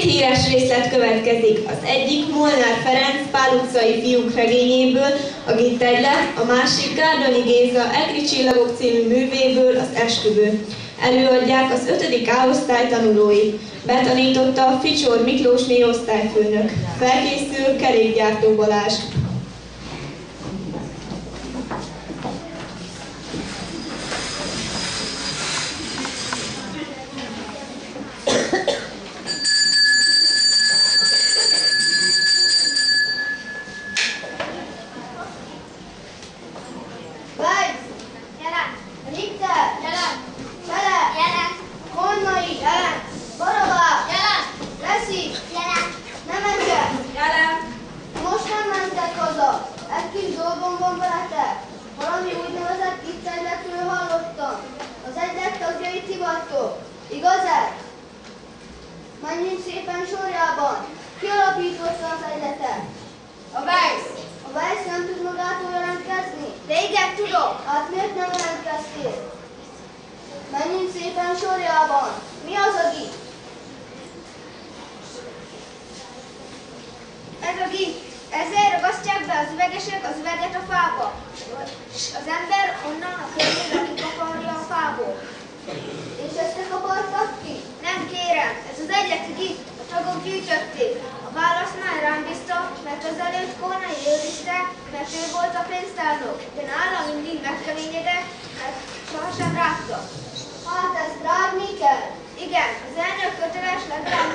Két híres részlet következik. Az egyik Molnár Ferenc Pál utcai fiúk regényéből, a Gittegylet, a másik Gárdonyi Géza Egri Csillagok című művéből, az Esküvő. Előadják az 5. A osztály tanulói. Betanította Ficsor Miklós osztályfőnök. Felkészül Kerékgyártó Balázs. Igaz ez? Menjünk szépen sorjában. Ki alapította az egyletet? A Weiss! A Weiss nem tud magától jelentkezni? De igen, tudom! Hát miért nem jelentkeztél? Menjünk szépen sorjában. Mi az a git? Ez a git. Ezzel ragasztják be az üvegesek az üveget a fába. S az ember onnan a környékre kikaparja a fából. És ezt te kapartad ki? Nem kérem, ez az egyetlen git. A tagok gyűjtötték. A válasz már rám bízta, mert Kornai őrizte, mert ő volt a pénztárnok. De nála mindig megkeményedett, mert sohasem rágta. Hát ezt rágni kell. Igen, az elnök köteles legalább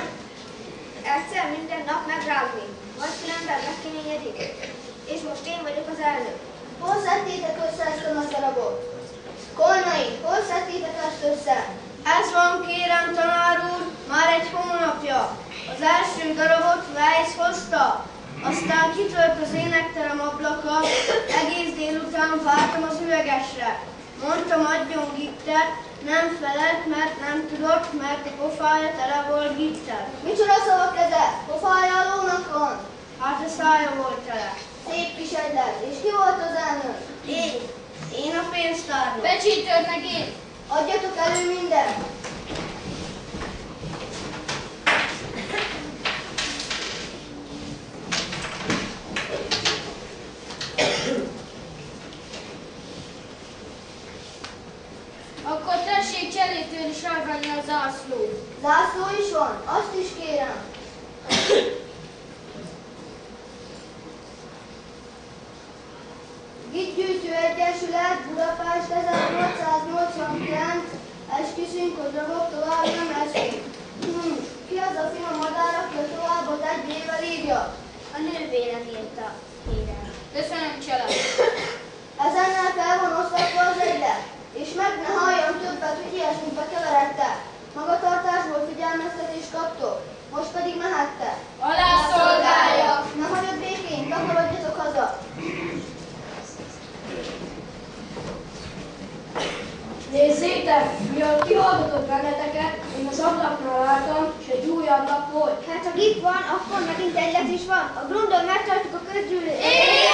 egyszer minden nap megrágni. Vagy különben megkeményedik. És most én vagyok az elnök. Hol szedtétek össze ezt a nagy darabot? Kolnai, hol szedtétek ezt össze? Ez van, kérem, tanár úr, már egy hónapja. Az első darabot Weiss hozta, aztán kitört az énekterem ablaka, egész délután vártam az üvegesre. Mondtam, adjon gittet, nem felelt, mert nem tudott, mert a pofája tele volt gittet. Micsoda szavak ezek? Pofája a lónak van. Hát a szája volt tele. Szép kis egylet. És ki volt az elnök? Én, én a pénztárnok. Becsítőd meg én. Adjatok elő mindent. Akkor tessék cselétől is elvenni a zászlót. Zászló is van, azt is kérem. Gitgyűjtő Egyesület Budapest 1889 Esküszünk, hogy rabok tovább nem esik. Hm, Ki az a finom madár, aki a továbbot egy éve írja? A nővérem írta. Kérem. Köszönöm, csalad. Nézzétek, miatt kihallgatott benneteket, én az ablaknál álltam, és egy új ablak volt. Hát ha itt van, akkor megint egyet is van. A grundon megtartjuk a közgyűlést.